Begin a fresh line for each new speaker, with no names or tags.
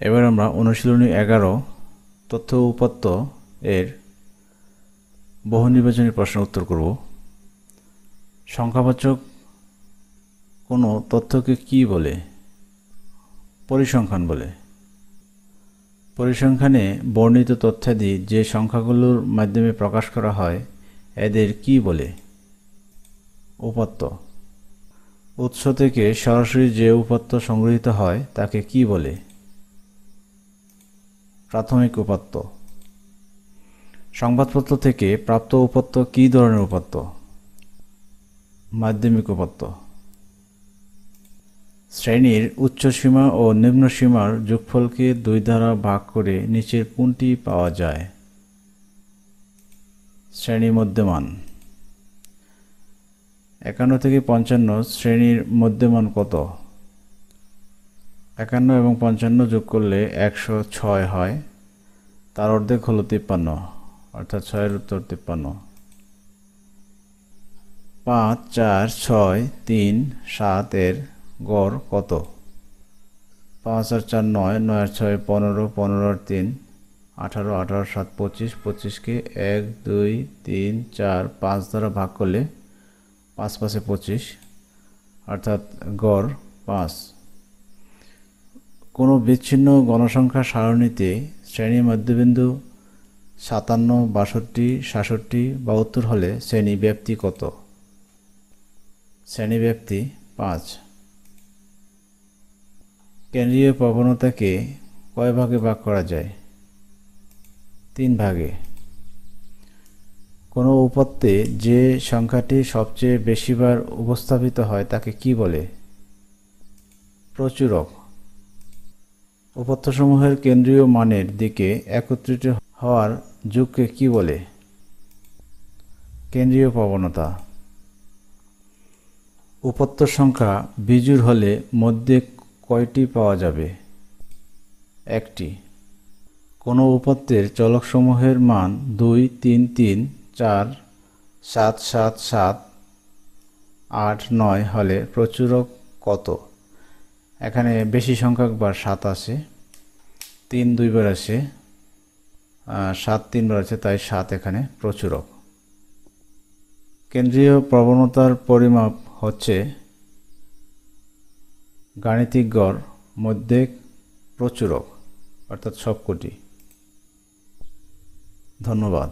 এবার আমরা অনুশীলনী এগারো, তথ্য উপাত্ত এর বহু নির্বাচনী প্রশ্নের উত্তর করব। সংখ্যাবাচক কোনো তথ্যকে কি বলে? পরিসংখ্যান বলে। পরিসংখ্যানে বর্ণিত তথ্যাদি যে সংখ্যাগুলোর মাধ্যমে প্রকাশ করা হয়, এদের কি বলে? উপাত্ত। উৎস থেকে সরাসরি যে উপাত্ত সংগৃহীত হয়, তাকে কি বলে? প্রাথমিক উপাত্ত। সংবাদপত্র থেকে প্রাপ্ত উপাত্ত কী ধরনের উপাত্ত? মাধ্যমিক উপাত্ত। শ্রেণির উচ্চ সীমা ও নিম্ন সীমার যোগফলকে দুই দ্বারা ভাগ করে নিচের কোনটি পাওয়া যায়? শ্রেণি মধ্যমান। একান্ন থেকে পঞ্চান্ন শ্রেণির মধ্যমান কত? একান্ন এবং পঞ্চান্ন যোগ করলে একশো ছয় হয়। তার অর্ধেক হলো তিপ্পান্ন, অর্থাৎ ছয়ের উত্তর তিপ্পান্ন। পাঁচ, চার, ছয়, তিন, সাত এর গড় কত? পাঁচ আর চার নয় নয় আর ছয় পনেরো পনেরো আর তিন, আঠারো আঠারো, সাত, পঁচিশ, পঁচিশকে এক, দুই, তিন, চার, পাঁচ দ্বারা ভাগ করলে পাঁচ পাঁচে পঁচিশ, অর্থাৎ গড় পাঁচ। কোনো বিচ্ছিন্ন গণসংখ্যা সারণীতে শ্রেণি মধ্যবিন্দু সাতান্ন, বাষট্টি, সাতষট্টি বা উত্তর হলে শ্রেণি ব্যাপ্তি কত? শ্রেণি ব্যাপ্তি পাঁচ। কেন্দ্রীয় প্রবণতাকে কয় ভাগে ভাগ করা যায়? তিন ভাগে। কোনো উপাত্তে যে সংখ্যাটি সবচেয়ে বেশিবার উপস্থাপিত হয় তাকে কি বলে? প্রচুরক। উপাত্তসমূহের কেন্দ্রীয় মানের দিকে একত্রিত হওয়ার যুগকে কি বলে? কেন্দ্রীয় প্রবণতা। উপাত্ত সংখ্যা বিজুর হলে মধ্যে কয়টি পাওয়া যাবে? একটি। কোনো উপাত্তের চলকসমূহের মান দুই, তিন তিন, চার, সাত সাত সাত, আট, নয় হলে প্রচুরক কত? এখানে বেশি সংখ্যক বার সাত আছে। তিন দুইবার আছে সাত তিনবার আছে তাই সাত এখানে প্রচুরক কেন্দ্রীয় প্রবণতার পরিমাপ হচ্ছে, গাণিতিক গড় মধ্যে প্রচুরক অর্থাৎ সবকটি। ধন্যবাদ।